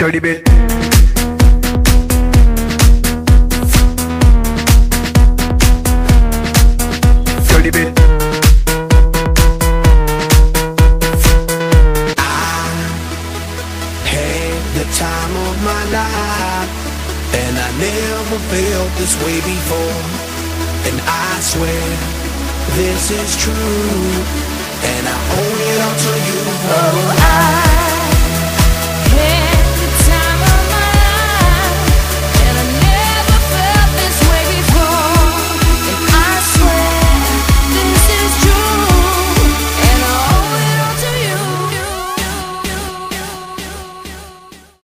Dirty bit. Dirty bit. Had the time of my life, and I never felt this way before. And I swear this is true, and I